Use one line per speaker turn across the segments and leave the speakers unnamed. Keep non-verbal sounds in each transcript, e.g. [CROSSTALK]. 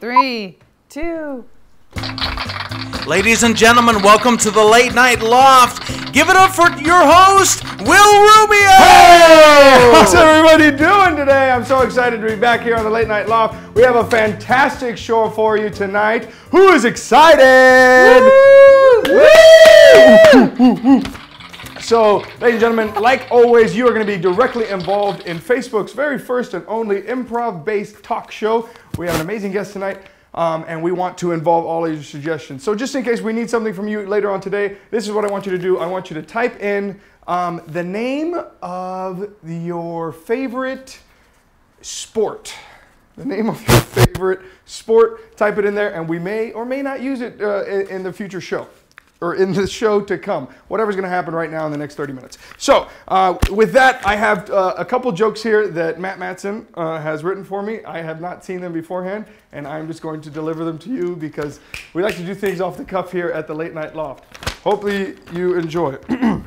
Three, two.
Ladies and gentlemen, welcome to the Late Nite Loft. Give it up for your host, Will Rubio.
Hey! How's everybody doing today? I'm so excited to be back here on the Late Nite Loft. We have a fantastic show for you tonight. Who is excited? Woo! So, ladies and gentlemen, like always, you are going to be directly involved in Facebook's very first and only improv based talk show. We have an amazing guest tonight. Um, and we want to involve all of your suggestions. So just in case we need something from you later on today, this is what I want you to do. I want you to type in um, the name of your favorite sport. The name of your [LAUGHS] favorite sport. Type it in there, and we may or may not use it uh, in, in the future show or in the show to come. Whatever's going to happen right now in the next 30 minutes. So, uh, with that, I have uh, a couple jokes here that Matt Mattson uh, has written for me. I have not seen them beforehand, and I'm just going to deliver them to you because we like to do things off the cuff here at the Late Nite Loft. Hopefully, you enjoy. [CLEARS THROAT]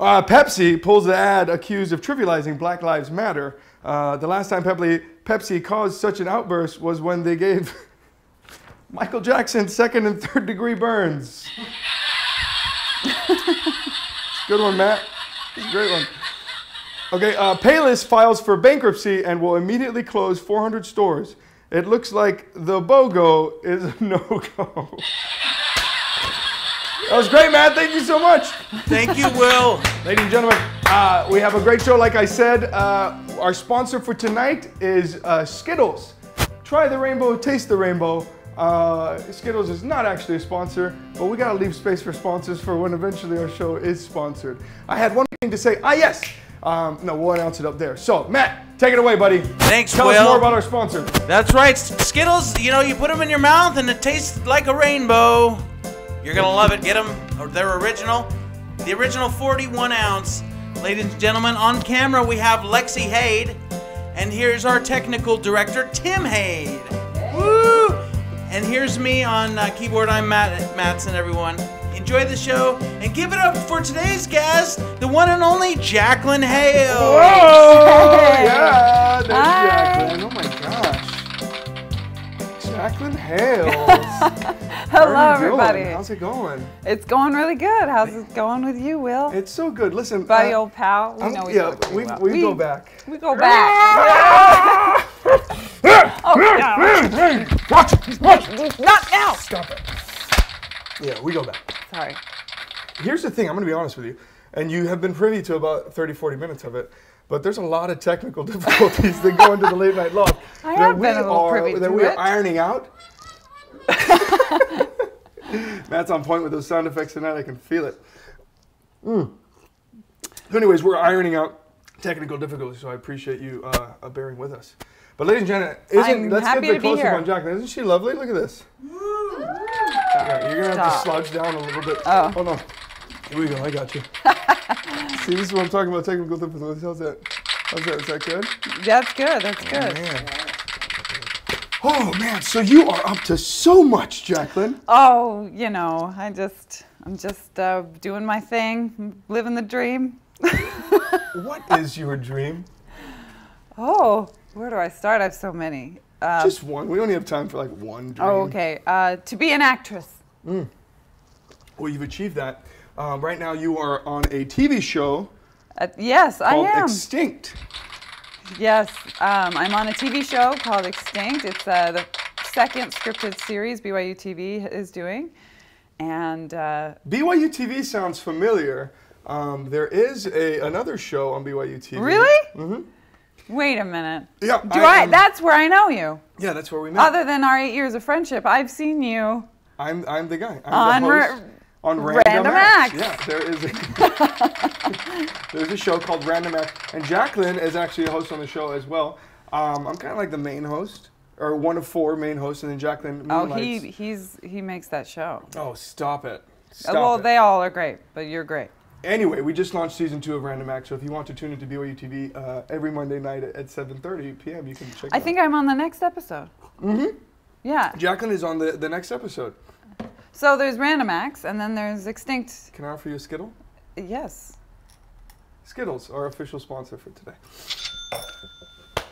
Uh, Pepsi pulls the ad accused of trivializing Black Lives Matter. Uh, the last time Pepsi, Pepsi caused such an outburst was when they gave [LAUGHS] Michael Jackson second and third degree burns. Good one, Matt. It's a great one. Okay, uh, Payless files for bankruptcy and will immediately close 400 stores. It looks like the BOGO is a no-go. That was great, Matt. Thank you so much.
Thank you, Will.
Ladies and gentlemen, uh, we have a great show. Like I said, uh, our sponsor for tonight is uh, Skittles. Try the rainbow, taste the rainbow. Uh, Skittles is not actually a sponsor, but we gotta leave space for sponsors for when eventually our show is sponsored. I had one thing to say. Ah, yes. Um, no, we'll announce it up there. So, Matt, take it away, buddy.
Thanks,
Tell
Will.
us more about our sponsor.
That's right, Skittles. You know, you put them in your mouth and it tastes like a rainbow. You're gonna love it. Get them. They're original. The original 41 ounce. Ladies and gentlemen, on camera we have Lexi Hade, and here's our technical director Tim Hade. Woo! And here's me on uh, keyboard. I'm Matt Mattson. Everyone, enjoy the show and give it up for today's guest, the one and only Jaclyn Hale.
Oh, yeah. There's
Hi.
Jaclyn. Oh, my gosh. Jaclyn Hales. [LAUGHS]
Hello,
How doing?
everybody.
How's it going?
It's going really good. How's it going with you, Will?
It's so good. Listen,
Buddy,
uh,
old pal. We
I'm-
know each
yeah,
other pretty
we, we, go back.
We go back. [LAUGHS] oh, no.
Watch, watch.
Not now.
Stop it. Yeah, we go back.
Sorry.
Here's the thing. I'm going to be honest with you, and you have been privy to about 30, 40 minutes of it. But there's a lot of technical [LAUGHS] difficulties that go into the late night loft [LAUGHS]
I
that
have
we,
been a
are,
privy
that
to
we are
it.
ironing out. [LAUGHS] Matt's on point with those sound effects tonight. I can feel it. Mm. So anyways, we're ironing out technical difficulties, so I appreciate you uh, uh, bearing with us. But ladies and gentlemen, isn't, let's get the
to be
close up on Jaclyn. Isn't she lovely? Look at this. Yeah, you're gonna have to
Stop.
slouch down a little bit.
Oh.
Hold on. Here we go. I got you. [LAUGHS] See, this is what I'm talking about. Technical difficulties. How's that? How's that? Is that good?
That's good. That's good.
Man. Oh man, so you are up to so much, Jaclyn.
Oh, you know, I just, I'm just uh, doing my thing, living the dream. [LAUGHS]
What is your dream?
Oh, where do I start? I have so many. Uh,
Just one. We only have time for like one dream.
oh, okay. Uh, to be an actress.
Well, you've achieved that. Um, right now, you are on a TV show
Uh, yes, I
called
am.
Extinct.
Yes, um, I'm on a TV show called Extinct. It's uh, the second scripted series BYU TV is doing, and uh,
BYU TV sounds familiar. Um, there is a another show on BYU TV.
really, mm-hmm. wait a minute.
Yeah,
Do
I
I?
am-
that's where I know you.
Yeah, that's where we met.
Other than our eight years of friendship, I've seen you.
I'm I'm the guy. I'm
On
the host on Random,
Random
Acts.
Acts.
Yeah, there is a [LAUGHS] there's a show called Random Acts, and Jaclyn is actually a host on the show as well. Um, I'm kind of like the main host, or one of four main hosts, and then Jaclyn.
Oh, he he's he makes that show.
Oh, stop it.
Uh,
Stop
well,
it.
they all are great, but you're great.
Anyway, we just launched season two of Random Acts, so if you want to tune into BYU TV uh, every Monday night at, at 7:30 p.m., you can check. it
I
out.
think I'm on the next episode. Mm-hmm. Yeah.
Jaclyn is on the, the next episode.
So there's Random Acts, and then there's Extinct.
Can I offer you a Skittle?
Yes.
Skittles, our official sponsor for today.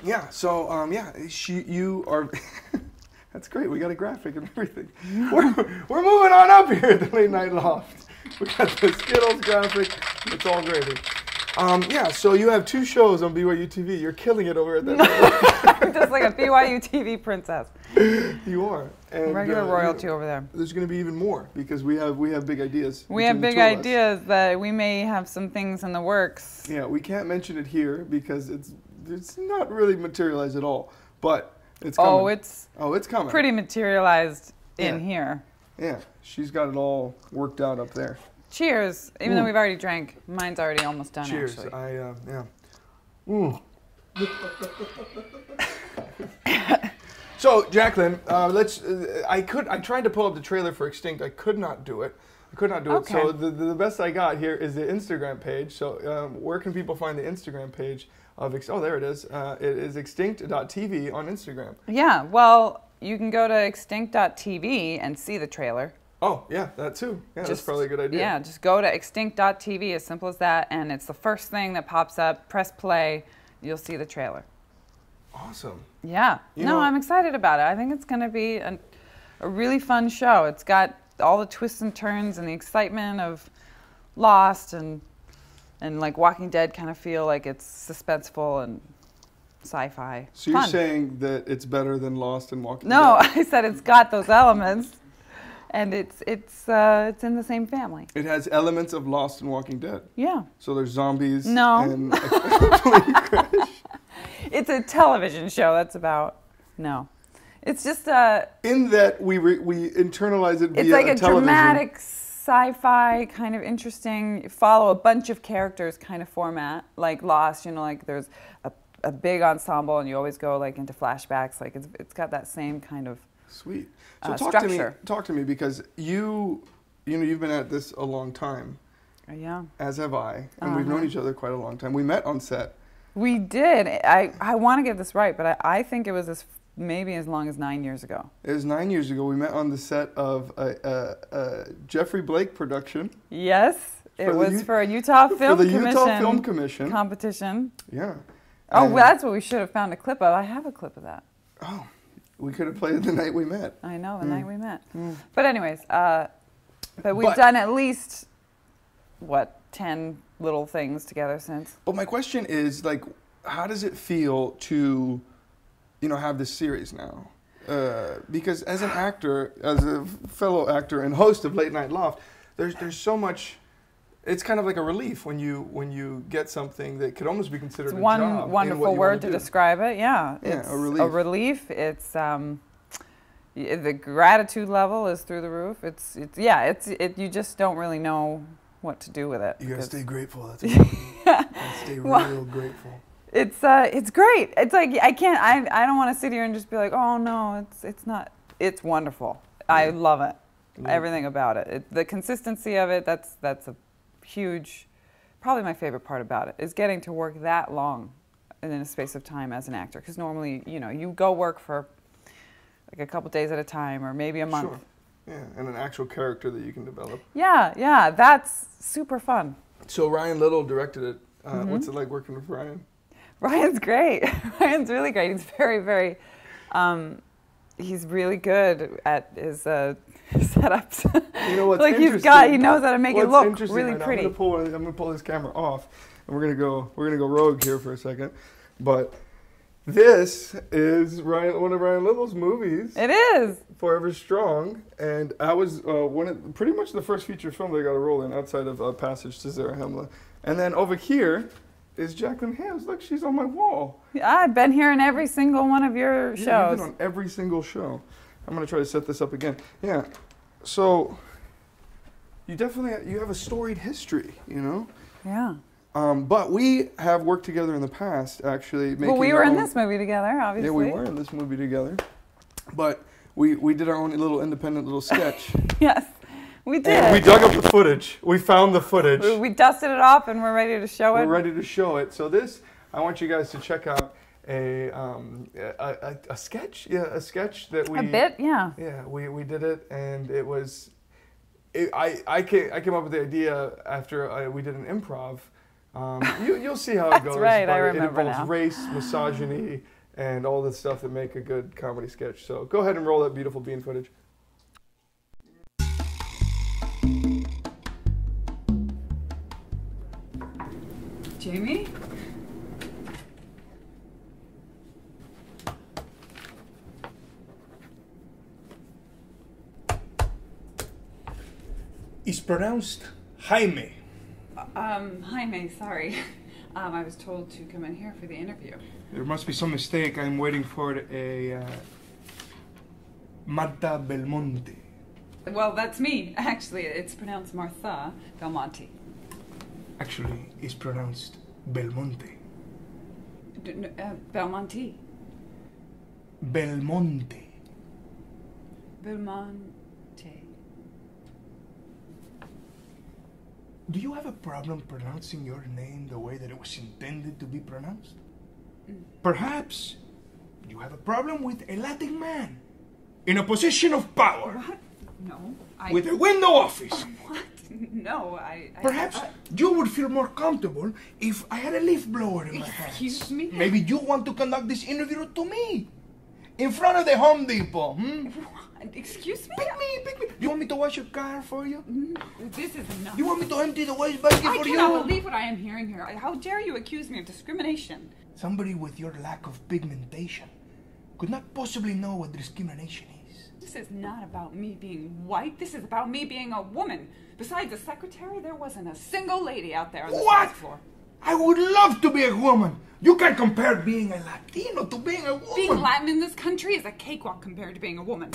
Yeah. So um, yeah, she you are. [LAUGHS] That's great. We got a graphic and everything. We're, we're moving on up here at the Late Nite Loft. We got the Skittles graphic. It's all gravy. Um, yeah, so you have two shows on BYU TV. You're killing it over at that. [LAUGHS]
I'm just like a BYU TV princess. [LAUGHS]
you are. And,
Regular
uh,
royalty
you-
over there.
There's going to be even more because we have we have big ideas.
We have big
two us.
ideas that we may have some things in the works.
Yeah, we can't mention it here because it's it's not really materialized at all. But it's coming.
Oh, it's
oh, it's coming.
pretty materialized in here.
Yeah, she's got it all worked out up there.
Cheers. Even though we've already drank, mine's already almost done.
Cheers.
Actually.
I uh, yeah. Mm. [LAUGHS] [LAUGHS] so Jaclyn, uh, let's. Uh, I could. I tried to pull up the trailer for Extinct. I could not do it. I could not do it. So the, the best I got here is the Instagram page. So um, where can people find the Instagram page of? Ex- oh, there it is. Uh, it is extinct.tv on Instagram.
Yeah. Well, you can go to extinct.tv and see the trailer.
Oh yeah, that too. Yeah, that's probably a good idea.
Yeah, just go to extinct.tv, as simple as that, and it's the first thing that pops up. Press play, you'll see the trailer.
Awesome.
Yeah.
You
no,
know-
I'm excited about it. I think it's going to be a, a really fun show. It's got all the twists and turns and the excitement of Lost and and like Walking Dead kind of feel like it's suspenseful and sci-fi.
So you're saying that it's better than Lost and Walking
No,
Dead?
No, [LAUGHS] I said it's got those elements, and it's it's uh, it's in the same family.
It has elements of Lost and Walking Dead.
Yeah.
So there's zombies.
No.
And a [LAUGHS] crash.
It's a television show. That's about no. It's just uh
In that we re- we internalize it via
it's like a
television.
dramatic sci-fi kind of interesting follow a bunch of characters kind of format like Lost. You know, like there's a, a big ensemble and you always go like into flashbacks. Like it's it's got that same kind of
Sweet. So
uh,
talk to me. Talk to me because you, you know, you've been at this a long time,
uh, yeah.
as have I, and we've known each other quite a long time. We met on set.
We did. I I want to get this right, but I, I think it was as maybe as long as nine years ago.
It was nine years ago. We met on the set of a, a, a Jeffrey Blake production
Yes, it was
U-
for a Utah [LAUGHS] Film
for the
Commission
Utah Film Commission.
competition.
yeah.
Oh,
And-
well, that's what we should have found a clip of. I have a clip of that.
Oh, we could have played it the night we met.
I know the night we met. But anyways, uh, but we've
But-
done at least what ten little things together since.
But my question is, like, how does it feel to, you know, have this series now? Uh, because as an actor, as a fellow actor and host of Late Nite Loft, there's there's so much. It's kind of like a relief when you when you get something that could almost be considered
It's one wonderful word
wanna
to describe it. Yeah,
Yeah, a relief.
A relief. It's um, the gratitude level is through the roof. It's it's yeah. It's it. You just don't really know what to do with it.
You gotta stay grateful. That's. [LAUGHS] Gotta stay [LAUGHS]
Well-
real grateful.
It's uh, it's great. It's like I can't. I I don't want to sit here and just be like, oh no, it's it's not. It's wonderful. I love it.
Yeah.
Everything about it. it. The consistency of it. That's that's a huge, probably my favorite part about it is getting to work that long, in a space of time as an actor. Because normally, you know, you go work for like a couple days at a time or maybe a month.
Sure. Yeah, and an actual character that you can develop.
Yeah, yeah, that's super fun.
So Ryan Little directed it. Uh,
Mm-hmm.
What's it like working with Ryan? [LAUGHS]
Ryan's great. [LAUGHS] Ryan's really great. He's very, very, um, he's really good at his uh, [LAUGHS] setups.
You know what's
like he's got, he knows how to make it look really
right now,
pretty.
I'm gonna, pull, I'm gonna pull this camera off, and we're gonna go. We're gonna go rogue here for a second. But this is Ryan, one of Ryan Little's movies,
It is.
Forever Strong, and I was uh, one of pretty much the first feature film they got a role in outside of uh, Passage to Zarahemla. And then over here is Jaclyn Hales. Look, she's on my wall.
Yeah, I've been here in every single one of your
Yeah, you've
shows.
been on every single show. I'm gonna try to set this up again. Yeah. So you definitely you have a storied history, you know.
yeah.
Um, but we have worked together in the past, actually. Making
Well, we were in this movie together, obviously.
Yeah, we were in this movie together. But we we did our own little independent little sketch. [LAUGHS]
Yes, we did.
and we dug up the footage. We found the footage.
We, we dusted it off and we're ready to show it.
We're ready to show it. So this, I want you guys to check out a um, a, a, a sketch. Yeah, a sketch that we
a bit, yeah.
Yeah, we, we did it, and it was. It, I I came I came up with the idea after I, we did an improv. Um, you you'll see how it [LAUGHS]
That's
goes.
right, I remember
It involves
now.
race, misogyny,
and all the stuff that make a good comedy sketch. So go ahead and roll that beautiful bean footage.
Jamie?
It's pronounced Jaime.
Um, Jaime, sorry. [LAUGHS] Um, I was told to come in here for the interview.
There must be some mistake. I'm waiting for a uh, Marta Belmonte.
Well, that's me, [LAUGHS] actually. It's pronounced Martha Belmonte.
Actually, it's pronounced Belmonte.
D- uh, Belmonte.
Belmonte.
Belmonte.
Do you have a problem pronouncing your name the way that it was intended to be pronounced? Perhaps you have a problem with a Latin man in a position of power
What? No. I.
with a window office. [LAUGHS]
What? No, I. I
Perhaps
I-
you would feel more comfortable if I had a leaf blower in my hands.
Excuse me?
Maybe you want to conduct this interview to me. In front of the Home Depot, hmm?
Excuse me?
Pick me, pick me. You want me to wash your car for you?
Mm, this is enough.
You want me to empty the waste basket
I
for you?
I cannot believe what I am hearing here. How dare you accuse me of discrimination?
Somebody with your lack of pigmentation could not possibly know what discrimination is.
This is not about me being white. This is about me being a woman. Besides the secretary, there wasn't a single lady out there on the
What?
floor.
I would love to be a woman. You can't compare being a Latino to being a woman.
Being Latin in this country is a cakewalk compared to being a woman.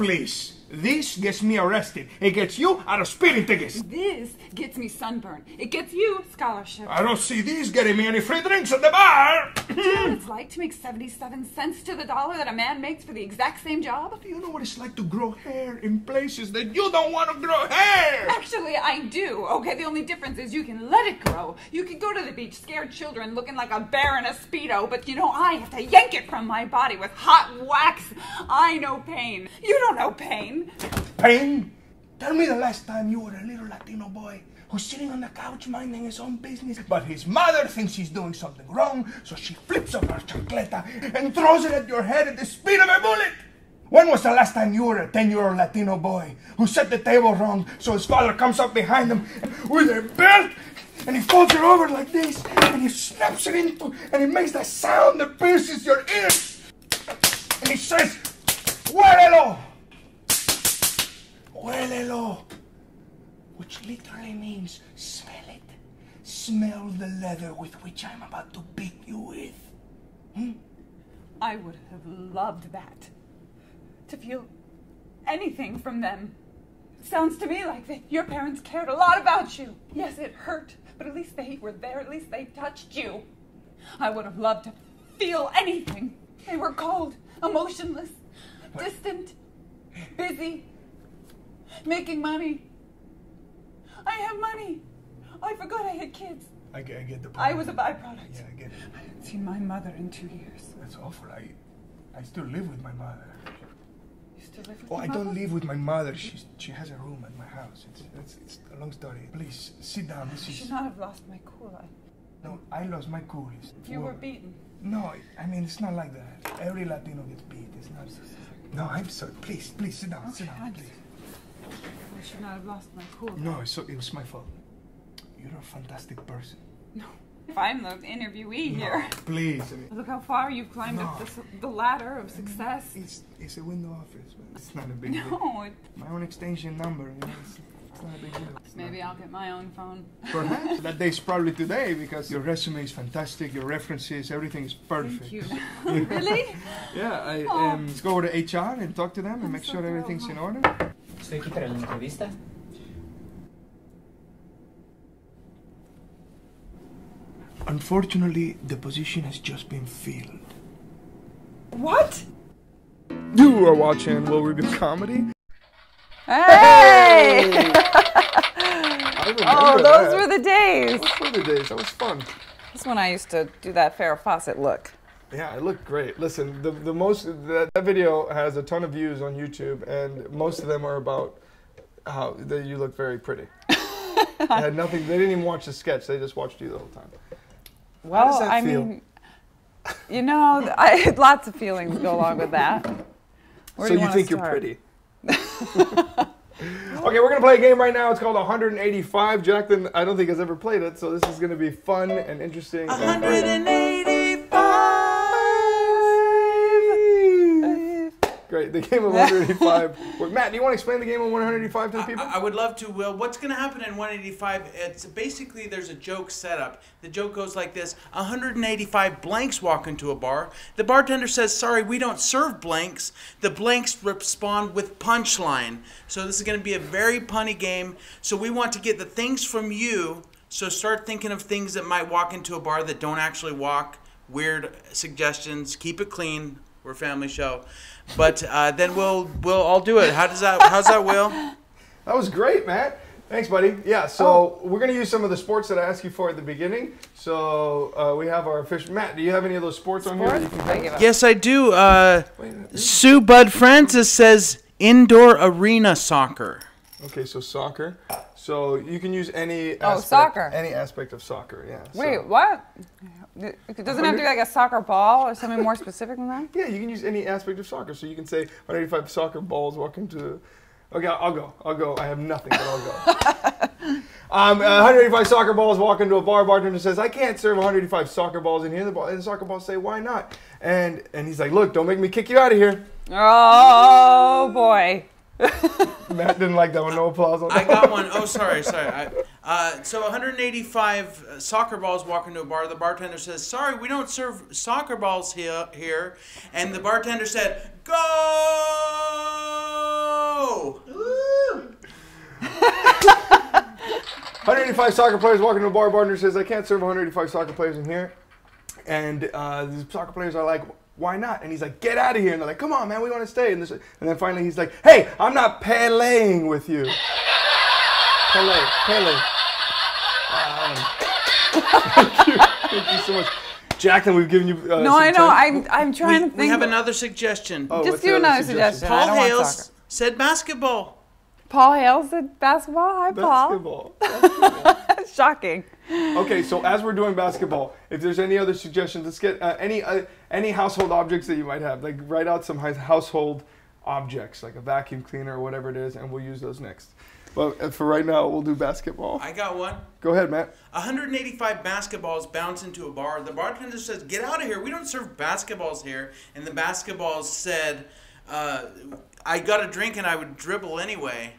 Please. This gets me arrested. It gets you out of speeding tickets.
This gets me sunburn. It gets you scholarship.
I don't see these getting me any free drinks at the bar.
Do you know what it's like to make 77 cents to the dollar that a man makes for the exact same job?
Do you know what it's like to grow hair in places that you don't want to grow hair?
Actually, I do. Okay, the only difference is you can let it grow. You can go to the beach, scare children looking like a bear in a Speedo, but you know, I have to yank it from my body with hot wax. I know pain. You don't know pain.
Pain? Tell me the last time you were a little Latino boy who's sitting on the couch minding his own business, but his mother thinks he's doing something wrong, so she flips up her chancleta and throws it at your head at the speed of a bullet. When was the last time you were a 10 year old Latino boy who set the table wrong so his father comes up behind him with a belt and he folds it over like this and he snaps it into and it makes that sound that pierces your ears and he says, Huélelo! Huélelo! Which literally means smell it. Smell the leather with which I'm about to beat you with. Hmm?
I would have loved that. To feel anything from them. Sounds to me like that your parents cared a lot about you. Yes, it hurt, but at least they were there. At least they touched you. I would have loved to feel anything. They were cold, emotionless, distant, busy, making money. I have money. I forgot I had kids.
I get, I get the point.
I was a byproduct.
Yeah, I get it.
I haven't seen my mother in two years.
That's awful. I, I still live with my mother.
You still live with
Oh, I don't live with my mother. She's, she has a room at my house. It's, it's, it's a long story. Please, sit down. This
I
is...
should not have lost my cool. I,
No, I lost my coolest.
you were beaten.
No, I mean, it's not like that. Every Latino gets beat. It's not... No, I'm sorry. Please, please, sit down. sit down,
I'm
please.
I should not have lost my cool.
No, so it was my fault. You're a fantastic person. No.
If I'm the interviewee here.
Please. I mean,
Look how far you've climbed up
No.
this, the ladder of success.
it's, it's a window office, but it's not a big deal.
No, it,
My own extension number, you know, it's, it's not a big deal. It's
maybe I'll get my own phone.
Perhaps. [LAUGHS] that day's probably today because your resume is fantastic, your references, everything is perfect.
Thank you. [LAUGHS] really?
Yeah, I,
Oh.
um, let's go over to HR and talk to them and
I'm
make
so
sure
thrilled.
everything's in order.
Estoy aquí para la entrevista.
Unfortunately, the position has just been filled.
What?
You are watching Will We Be Comedy?
Hey! [LAUGHS]
I remember
oh, those
that.
were the days.
Those were the days. That was fun.
That's when I used to do that Farrah Fawcett look.
Yeah, it looked great. Listen, the, the most that, that video has a ton of views on YouTube, and most of them are about how that you look very pretty. [LAUGHS] They had nothing. They didn't even watch the sketch. They just watched you the whole time.
Well, I
feel?
mean, you know, I, [LAUGHS] lots of feelings go along with that. Where
so you,
you
think
start?
you're pretty? [LAUGHS] okay, we're gonna play a game right now. It's called 185. Jaclyn, I don't think has ever played it, so this is gonna be fun and interesting.
185.
Great. The game of 185. [LAUGHS] Wait, Matt, do you want to explain the game of 185 to the people?
I, I would love to, Will. What's going to happen in 185? It's basically there's a joke set up. The joke goes like this 185 blanks walk into a bar. The bartender says, Sorry, we don't serve blanks. The blanks respond with punchline. So this is going to be a very punny game. So we want to get the things from you. So start thinking of things that might walk into a bar that don't actually walk. Weird suggestions. Keep it clean. We're a family show. But uh, then we'll we'll all do it. How does that? How's that, Will? [LAUGHS]
That was great, Matt. Thanks, buddy. Yeah, so we're going to use some of the sports that I asked you for at the beginning. So uh, we have our official. Matt, do you have any of those sports on here? that you can
I give.
Yes, I do. Uh,
Wait a minute.
Sue Bud Francis says indoor arena soccer.
Okay, so soccer. So you can use any.
Oh,
aspect,
soccer.
Any aspect of soccer, yeah.
Wait,
so-
what? It doesn't have to be like a soccer ball or something more specific than that?
Yeah, you can use any aspect of soccer. So you can say 185 soccer balls walk into. Okay, I'll go. I'll go. I have nothing, but I'll go. [LAUGHS] um, uh, 185 soccer balls walk into a bar. Bartender says, "I can't serve 185 soccer balls in here." The, ball, and the soccer balls say, "Why not?" And and he's like, "Look, don't make me kick you out of here."
Oh boy. [LAUGHS]
Matt didn't like that one. No applause on
I got one. Oh, sorry, sorry. I, uh, so 185 soccer balls walk into a bar. The bartender says, "Sorry, we don't serve soccer balls here." Here, and the bartender said, "Go!" [LAUGHS]
185 soccer players walk into a bar. Bartender says, "I can't serve 185 soccer players in here." And uh, the soccer players are like, "Why not?" And he's like, "Get out of here!" And they're like, "Come on, man, we want to stay." And, this, and then finally he's like, "Hey, I'm not playing with you." Pele, Pele. Um, [LAUGHS] thank you, thank you so much, Jaclyn. We've given you. Uh,
No,
some
I know.
time.
I'm I'm trying
We,
to think.
we have another suggestion.
Oh,
Just do another suggestion. I
Paul Hales said basketball.
Paul Hales did basketball. Hi,
Basketball. [LAUGHS]
Paul. Shocking.
Okay, so as we're doing basketball, if there's any other suggestions, let's get uh, any uh, any household objects that you might have. Like write out some household objects, like a vacuum cleaner or whatever it is, and we'll use those next. But uh, for right now, we'll do basketball.
I got one.
Go ahead, Matt.
185 basketballs bounce into a bar. The bartender says, "Get out of here! We don't serve basketballs here." And the basketballs said, uh, "I got a drink and I would dribble anyway."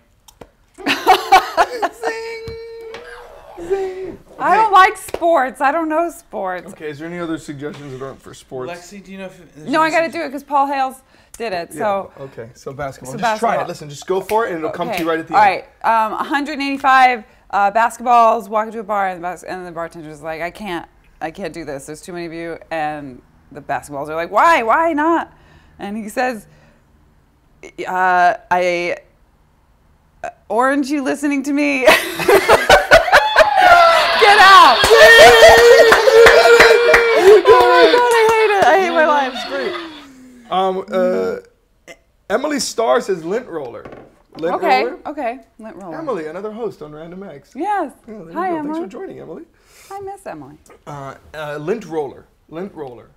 I don't like sports. I don't know sports.
Okay, is there any other suggestions that aren't for sports?
Lexi, do you know if
No, I got to do it because Paul Hales did it. So.
Yeah, okay, so basketball.
So
just try it. Listen, just go for it, and it'll come to you right at the
All
end.
right. Um, 185 uh, basketballs. Walk into a bar, and the, bas- and the bartender's like, "I can't, I can't do this. There's too many of you." And the basketballs are like, "Why? Why not?" And he says, uh, "I, orange, you listening to me? [LAUGHS] Get out!" [LAUGHS] oh my god, I hate it. I hate my life.
Um, uh, Emily Starr says lint roller. Lint
Okay,
roller.
okay. Lint roller.
Emily, another host on Random Acts.
Yes.
Yeah,
Hi. Emily.
Thanks for joining, Emily.
I miss Emily.
Uh, uh, lint roller. Lint roller.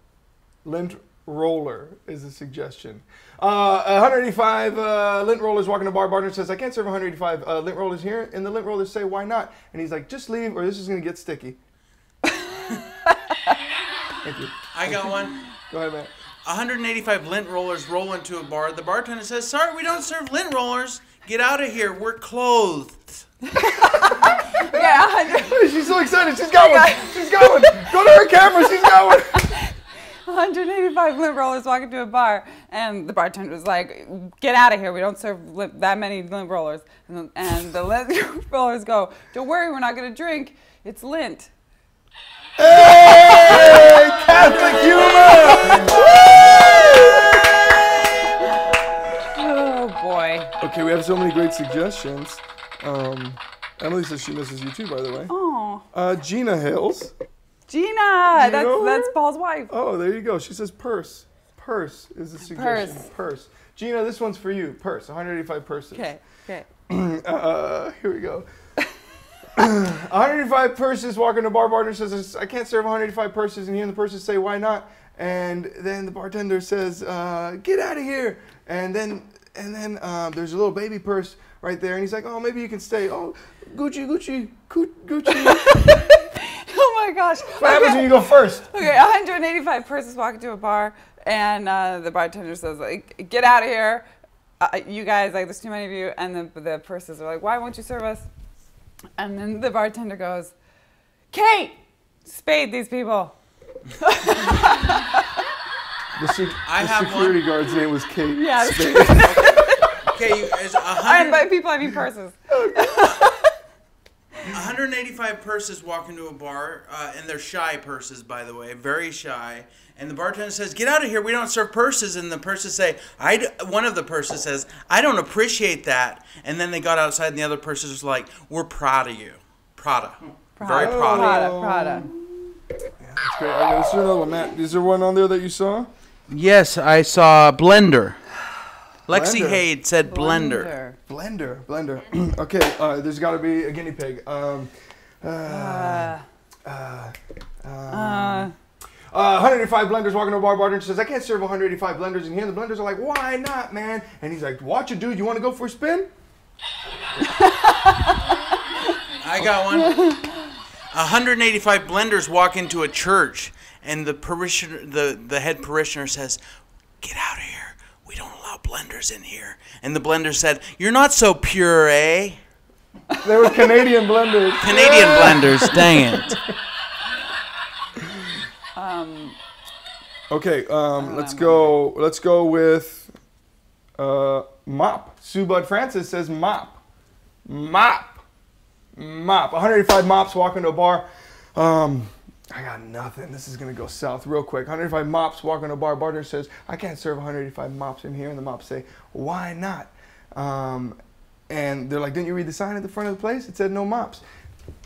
Lint roller is a suggestion. Uh, 185 uh, lint rollers walking to a bar. Bartender says, I can't serve 185 uh, lint rollers here. And the lint rollers say, why not? And he's like, just leave or this is going to get sticky. Thank you.
I got one.
Go ahead, Matt.
185 lint rollers roll into a bar. The bartender says, "Sorry, we don't serve lint rollers. Get out of here. We're clothed." [LAUGHS]
Yeah, 100. [LAUGHS]
She's so excited. She's got one. She's got one. Go to her camera. She's got one. [LAUGHS]
185 lint rollers walk into a bar, and the bartender was like, "Get out of here! We don't serve lint, that many lint rollers." And the, and the lint [LAUGHS] rollers go, "Don't worry, we're not gonna drink. It's lint."
Hey, [LAUGHS] Catholic humor.
Oh boy.
Okay, we have so many great suggestions. Um, Emily says she misses you too, by the way.
Oh,
Uh, Gina Hales.
Gina,
you
that's that's Paul's wife.
Oh, there you go. She says purse. Purse is a suggestion.
Purse.
Purse. Gina, this one's for you. Purse. 185 purses.
Okay, okay. [CLEARS THROAT]
Uh, here we go. [CLEARS THROAT] 185 purses walking to bar. Bartender says, I can't serve 185 purses. And here the purses say, why not? and then the bartender says, uh, "Get out of here!" And then and then um, there's a little baby purse right there, and he's like, "Oh, maybe you can stay." Oh, Gucci, Gucci, Gucci. [LAUGHS] [LAUGHS]
Oh my gosh.
what happens when you go first?
Okay, 185 persons walk into a bar, and uh, the bartender says, like, "Get out of here, uh, you guys! Like, there's too many of you." And the the persons are like, "Why won't you serve us?" And then the bartender goes, "Kate, spade these people." [LAUGHS]
The, sec-
I
the
have
security guard's name was Kate.
Yeah.
Spade. [LAUGHS]
Okay, you, is a
And
hundred,
by people, I mean purses.
185 purses walk into a bar, uh, and they're shy purses, by the way, very shy. And the bartender says, "Get out of here! We don't serve purses." And the purses say, "I." d- One of the purses says, "I don't appreciate that." And then they got outside, and the other purses was like, "We're proud of you, Prada, very proud of you."
Prada, Prada.
That's great. Okay, let's do another one. Matt, is there one on there that you saw?
Yes, I saw Blender. [SIGHS] Lexi
Blender.
Hade said Blender.
Blender.
Blender, blender. [CLEARS THROAT] okay, uh, there's got to be a guinea pig. Um, uh,
Uh,
uh,
uh,
uh, 185 blenders walking to a bar. Bartender says, "I can't serve 185 blenders in here." And the blenders are like, "Why not, man?" And he's like, "Watch it, dude. You want to go for a spin?" [LAUGHS]
I got one. 185 blenders walk into a church, and the parishioner, the, the head parishioner says, "Get out of here. We don't allow blenders in here." And the blender said, "You're not so pure, eh?"
They were Canadian blenders.
Canadian blenders. Dang it. [LAUGHS]
Okay, um, let's go. Let's go with uh, mop. Sue Bud Francis says mop, mop, mop. 185 mops walk into a bar. Um, I got nothing. This is gonna go south real quick. 185 mops walk into a bar. Bartender says, "I can't serve 185 mops in here," and the mops say, "Why not?" Um, and they're like, "Didn't you read the sign at the front of the place? It said no mops.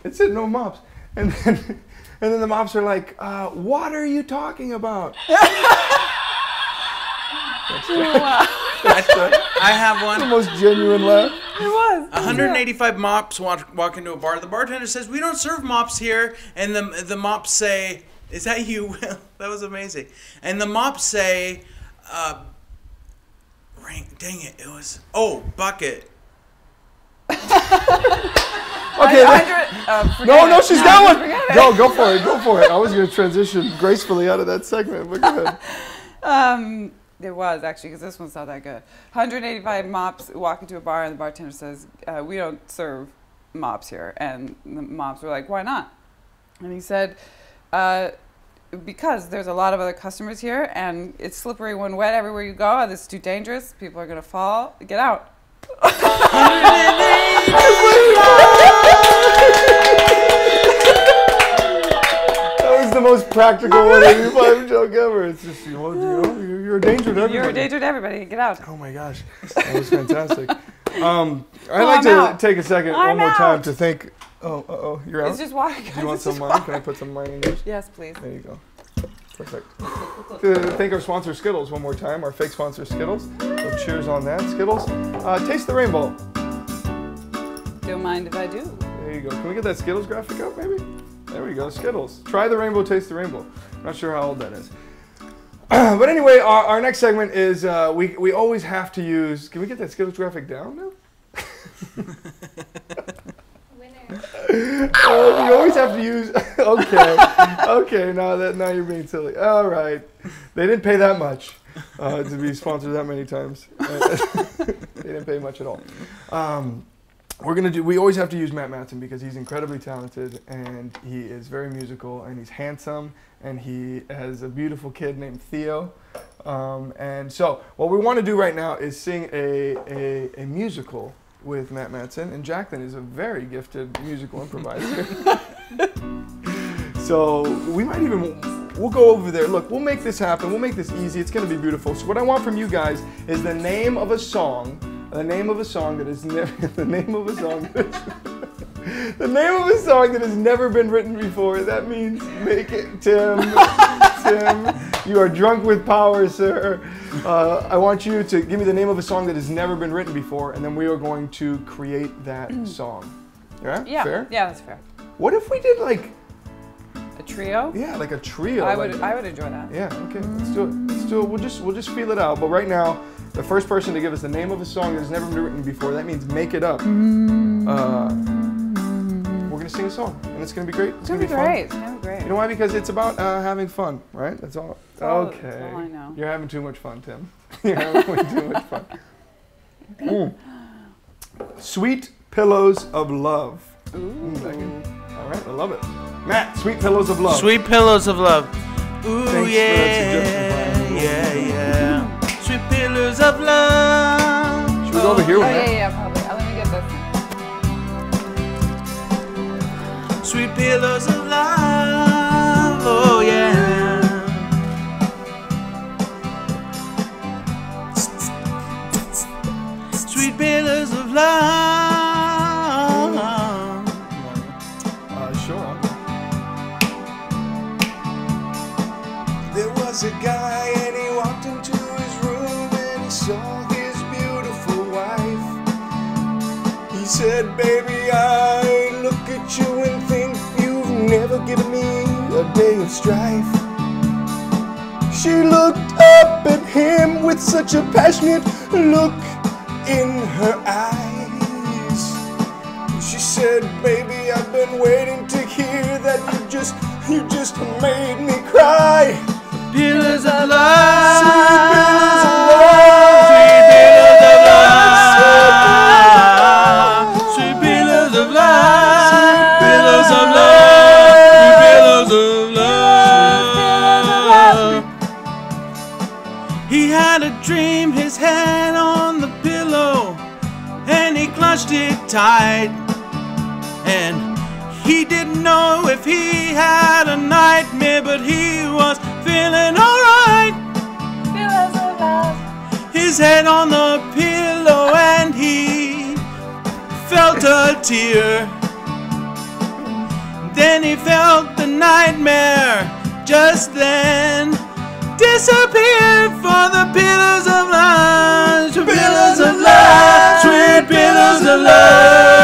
It said no mops." And then, [LAUGHS] and then the mops are like, uh, "What are you talking about?" [LAUGHS]
I have one.
the most genuine laugh.
it was.
185 mops walk, walk into a bar. The bartender says, "We don't serve mops here," and the the mops say, "Is that you, Will?" [LAUGHS] that was amazing. And the mops say, uh, "Ring, dang it, it was oh bucket." [LAUGHS]
Okay. that-
100 uh,
no, no,
it.
she's
No,
got one. Go, go for it. Go for it. I was gonna transition gracefully out of that segment, but go ahead. [LAUGHS]
Um, it was actually because this one's not that good. 185 mops walk into a bar and the bartender says, uh, "We don't serve mops here," and the mops were like, "Why not?" And he said, uh, "Because there's a lot of other customers here, and it's slippery when wet everywhere you go. This is too dangerous. People are gonna fall. Get out." [LAUGHS]
the most practical 185 [LAUGHS] joke ever. It's just you know, you know you're, you're a danger to everybody.
You're a danger to everybody. Get out.
Oh my gosh, that was fantastic. [LAUGHS] Um, I'd
Oh,
like
I'm
to
out.
take a 2nd one more time to thank. Oh, uh oh, you're out.
It's just water.
Do you want
It's
some
water.
Can I put some mine in yours?
Yes, please.
There you go. Perfect. To thank our sponsor Skittles one more time, our fake sponsor Skittles. So cheers on that, Skittles. Uh, taste the rainbow.
Don't mind if I do.
There you go. Can we get that Skittles graphic up, maybe? There we go, Skittles. Try the rainbow, taste the rainbow. Not sure how old that is. [CLEARS THROAT] but anyway, our, our next segment is uh, we, we always have to use. Can we get that Skittles graphic down now? Uh, [LAUGHS] we always have to use. [LAUGHS] okay, okay. Now that now you're being silly. All right, they didn't pay that much uh, to be sponsored that many times. [LAUGHS] they didn't pay much at all. Um, we're gonna do. We always have to use Matt Mattson because he's incredibly talented and he is very musical and he's handsome and he has a beautiful kid named Theo. Um, and so, what we want to do right now is sing a, a, a musical with Matt Mattson, and Jaclyn is a very gifted musical improviser. [LAUGHS] [LAUGHS] so we might even we'll go over there. Look, we'll make this happen. We'll make this easy. It's going to be beautiful. So what I want from you guys is the name of a song, the name of a song that is never [LAUGHS] the name of a song. [LAUGHS] The name of a song that has never been written before. That means make it, Tim. [LAUGHS] Tim, you are drunk with power, sir. Uh, I want you to give me the name of a song that has never been written before, and then we are going to create that [CLEARS THROAT] song. Yeah?
Yeah.
Fair?
Yeah, that's fair.
What if we did like
A trio?
Yeah, like a trio.
I
like-
would I would enjoy that.
Yeah, okay, let's do it. Let's do it. We'll just we'll just feel it out. But right now, the first person to give us the name of a song that has never been written before, that means make it up. Uh, we're gonna sing a song, and it's gonna be great. It's,
It's gonna be
fun.
great. It's gonna be great.
You know why? Because it's about uh, having fun, right? That's all.
all-
okay.
that's all I know.
You're having too much fun, Tim. [LAUGHS] You're having way too much fun. [LAUGHS] Mm. Sweet pillows of love. Mm, All right, I love it. Matt, sweet pillows of love.
Sweet pillows of love. Ooh
Thanks for that suggestion, Brian.
yeah, yeah.
Over oh, here
Oh yeah, yeah, probably. Let me get this.
Sweet pillows of
strife. She looked up at him with such a passionate look in her eyes. She said, Baby, I've been waiting to hear that you just, you just made me cry.
Pillows of love. And he didn't know if he had a nightmare, but he was feeling alright. His head on the pillow, and he felt a tear. Then he felt the nightmare just then disappeared for the pillars of love. Sweet pillows of love. Pillows of love.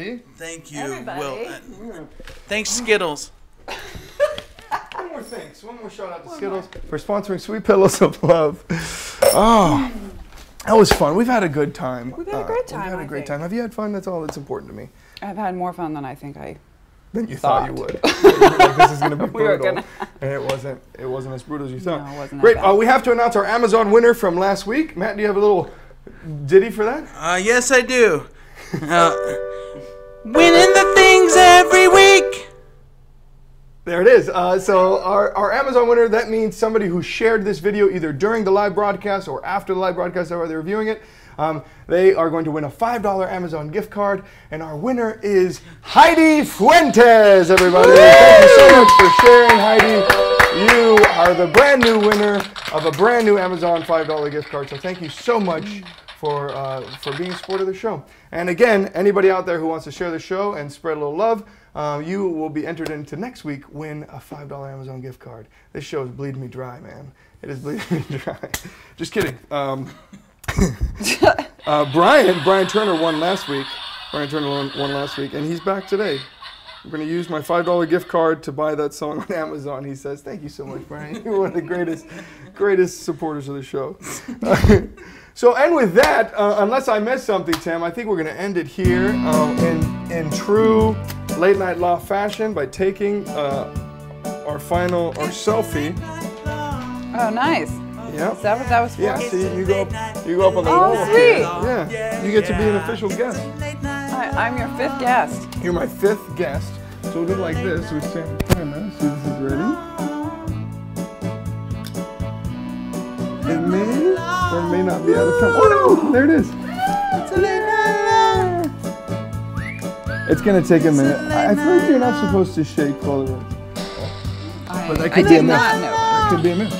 Everybody.
Thank you,
Everybody.
Will. Uh, Thanks, Skittles. [LAUGHS]
One more thanks. One more shout out to Skittles for sponsoring Sweet Pillows of Love. Oh, that was fun. We've had a good time.
We've had a
Uh,
great time,
We've had a
I
great
think.
time. Have you had fun? That's all that's important to me.
I've had more fun than I think I.
Than you thought, you
Thought.
would. [LAUGHS] You were like, this is gonna be [LAUGHS]
We were
brutal,
gonna-
and it wasn't. It wasn't as brutal as you thought.
No, it wasn't
Great. Uh, we have to announce our Amazon winner from last week. Matt, do you have a little ditty for that?
Uh, yes, I do. Uh, winning the things every week.
There it is. Uh, so our, our Amazon winner, that means somebody who shared this video either during the live broadcast or after the live broadcast, however they're viewing it. Um, they are going to win a $5 Amazon gift card. And our winner is Heidi Fuentes, everybody. Thank you so much for sharing, Heidi. You are the brand new winner of a brand new Amazon $5 gift card. So thank you so much for, uh, for being a supporter of the show. And again, anybody out there who wants to share the show and spread a little love, uh, you will be entered into next week win a five dollar Amazon gift card. This show is bleeding me dry, man. It is bleeding me [LAUGHS] dry. Just kidding. Um, [LAUGHS] uh, Brian Brian Turner won last week. Brian Turner won, won last week, and he's back today. I'm going to use my five dollar gift card to buy that song on [LAUGHS] Amazon. He says, "Thank you so much, Brian. You're one of the greatest, greatest supporters of the show." So, and with that, uh, unless I missed something, Tim, I think we're going to end it here uh, in in true late night law fashion by taking uh, our final our selfie.
Oh, nice. Is that what that was for?
Yeah. See, you go up, you go up on the
Oh,
wall.
sweet.
Yeah. You get to be an official guest.
I, I'm your fifth guest.
You're my fifth guest. So we'll do it like this. We stand camera. See this is ready. It may or may not be out of time. Oh no! There it is. It's gonna take a minute. I I feel like you're not supposed to shake while it is.
I,
But that
I
could be
did
a
know.
That could be a myth.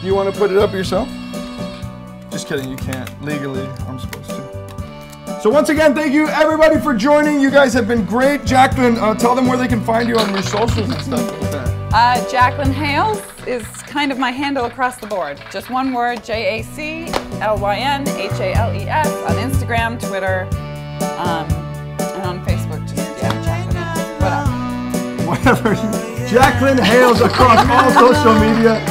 Do you want to put it up yourself? Just kidding. You can't. Legally, I'm supposed. So once again, thank you everybody for joining. You guys have been great. Jaclyn, uh, tell them where they can find you on your socials and stuff like that.
Uh, Jaclyn Hales is kind of my handle across the board. Just one word, J A C L Y N H A L E S on Instagram, Twitter, um, and on Facebook. Just yeah, Jaclyn. Hales. Whatever.
Whatever. Jaclyn Hales across all social media.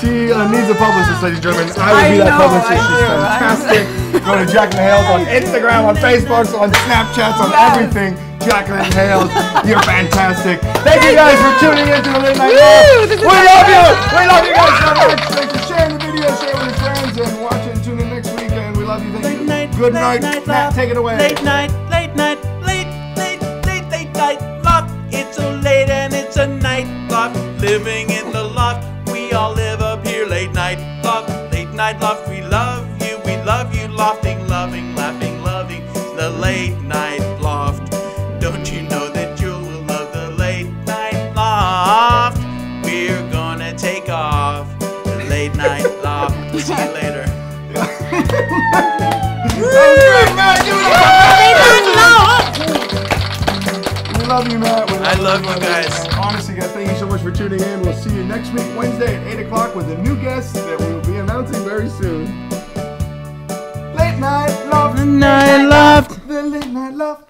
She uh, needs a publicist, ladies and gentlemen. I will
I
be that publicist. She's fantastic. Go to Jaclyn Hales on Instagram, on Facebook, on Snapchats, on
Yes.
everything. Jaclyn Hales, you're fantastic. Thank you guys for tuning in to the Late Night
Woo,
Live.
this is
We love you. We love you guys so much. Thanks for sharing the video, share with your friends, and watch it tune in next week. And we love you. Thank you. Good night. Matt, take it away.
Late night, late night, late, late, late, late night loft. It's so late and it's a night loft. Living in the loft, we all live up here. Late night loft, late night loft. We love
We love you, Matt. We
I love you
Matt.
guys.
And honestly, guys, thank you so much for tuning in. We'll see you next week, Wednesday at 8 o'clock, with a new guest that we will be announcing very soon. Late night love.
Night loft.
The late night love.